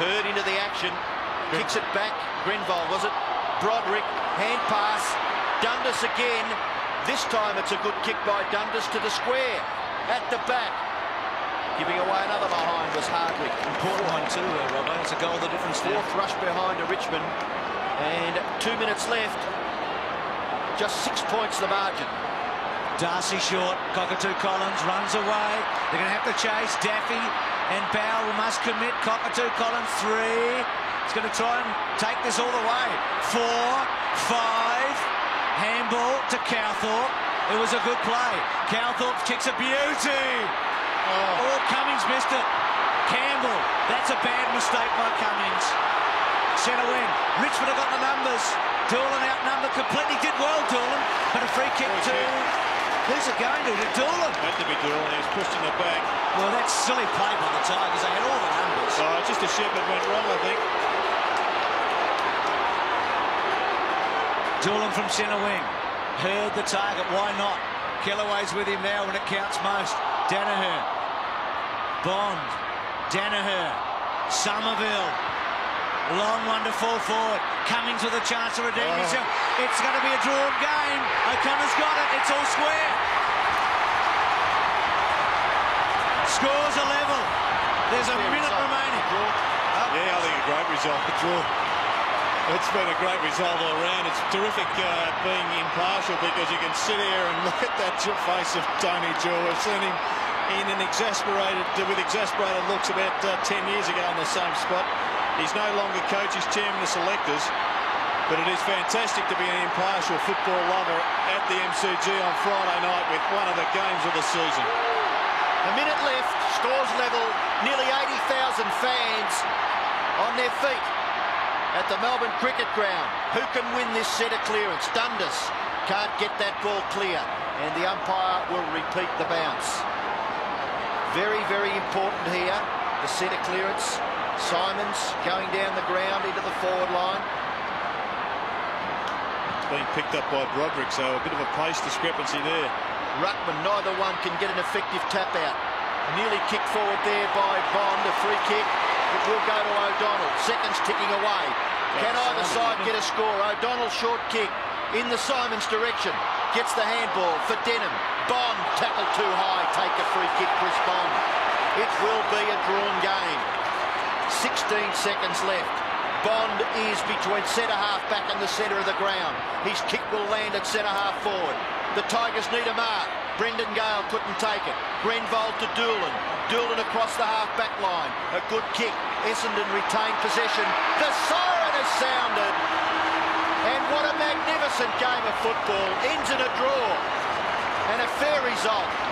Hird into the action. Kicks it back. Grenville, was it? Broderick. Hand pass. Dundas again. This time it's a good kick by Dundas to the square. At the back. Giving away another behind was Hardwick. Important one too, uh, Robbo. It's a goal of the difference there. Fourth rush behind to Richmond. And two minutes left. Just six points the margin. Darcy short. Cockatoo Collins runs away. They're going to have to chase. Daffy and Bowell must commit. Cockatoo Collins three. He's going to try and take this all the way. Four, five. Handball to Calthorpe. It was a good play. Calthorpe kicks a beauty. Oh, oh Cummings missed it. Campbell. That's a bad mistake by Cummings. Centre wing. Richmond have got the numbers. Doolan outnumbered completely. Did well, Doolan. But a free kick to... Who's it going to? To Doolan. Had to be Doolan. He was pushed in the back. Well, that's silly play by the Tigers. They had all the numbers. Oh, just a Shepherd went wrong, I think. Doolan from centre wing. Hird the target. Why not? Kellaway's with him now when it counts most. Danaher. Bond. Danaher. Somerville. Long one to fall forward. Cummings with a chance to redeem oh. himself. It's going to be a drawn game. O'Connor's got it. It's all square. Scores a level. There's a minute remaining. Yeah, I think a great result. A draw. It's been a great result all round. It's terrific uh, being impartial because you can sit here and look at that face of Tony Jewell. We've seen him in an exasperated, with exasperated looks about uh, 10 years ago in the same spot. He's no longer coach, he's chairman of selectors. But it is fantastic to be an impartial football lover at the MCG on Friday night with one of the games of the season. A minute left, scores level, nearly 80,000 fans on their feet at the Melbourne Cricket Ground. Who can win this set of clearance? Dundas can't get that ball clear and the umpire will repeat the bounce. Very, very important here, the set of clearance. Simons going down the ground into the forward line. Being picked up by Broderick, so a bit of a pace discrepancy there. Ruckman, neither one can get an effective tap out. Nearly kicked forward there by Bond, a free kick. It will go to O'Donnell. Seconds ticking away. Can either side get a score? O'Donnell short kick in the Simons direction. Gets the handball for Denham. Bond tackled too high. Take a free kick, Chris Bond. It will be a drawn game. 16 seconds left. Bond is between centre half back and the centre of the ground. His kick will land at centre half forward. The Tigers need a mark. Brendan Gale couldn't take it. Grenville to Doolan. Doolan across the half-back line. A good kick. Essendon retained possession. The siren has sounded. And what a magnificent game of football. Ends in a draw. And a fair result.